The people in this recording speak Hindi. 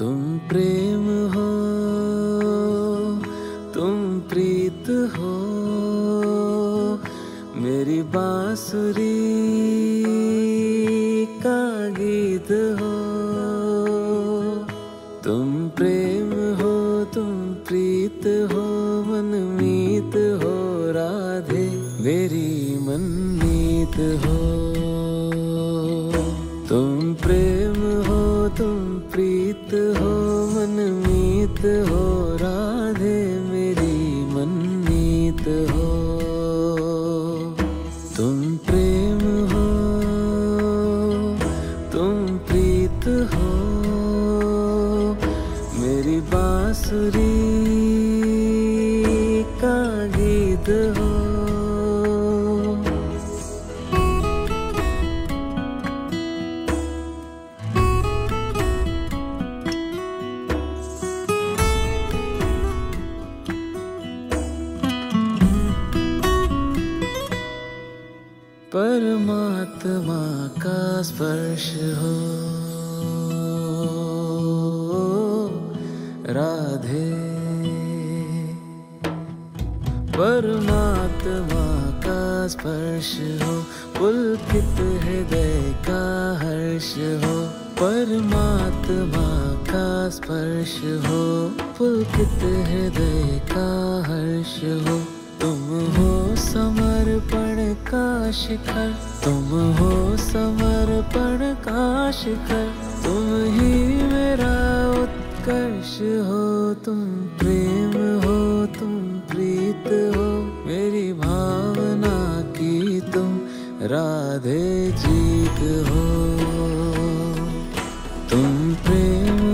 तुम प्रेम हो, तुम प्रीत हो, मेरी बांसुरी का गीत हो। तुम प्रेम हो, तुम प्रीत हो मनमीत हो, राधे मेरी मनमीत हो। तुम प्रेम हो, तुम प्रीत हो मनमीत हो, राधे मेरी मनमीत हो। तुम प्रेम हो, तुम प्रीत हो, मेरी बांसुरी का गीत हो। परमात्मा का स्पर्श हो। राधे। परमात्मा का स्पर्श हो। पुलकित हृदय का हर्ष हो। परमात्मा का स्पर्श हो। पुलकित हृदय का हर्ष हो। तुम का कर। तुम हो समर्पण काश कर। तुम ही मेरा उत्कर्ष हो। तुम प्रेम हो, तुम प्रीत हो। मेरी भावना की तुम राधे जीत हो। तुम प्रेम